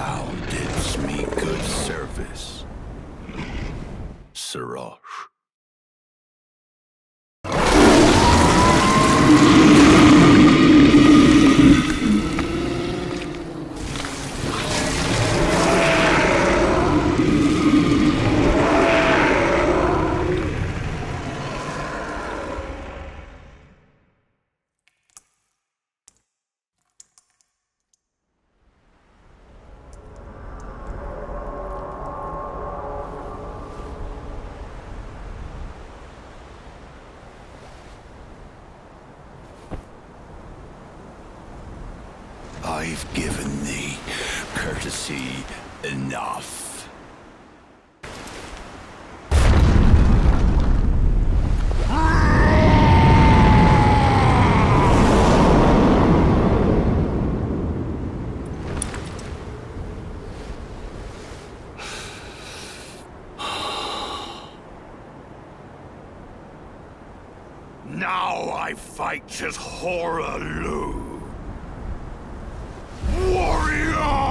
Thou didst me good service, Sirach. I've given thee courtesy enough. Now I fight as Hoarah Loux warrior!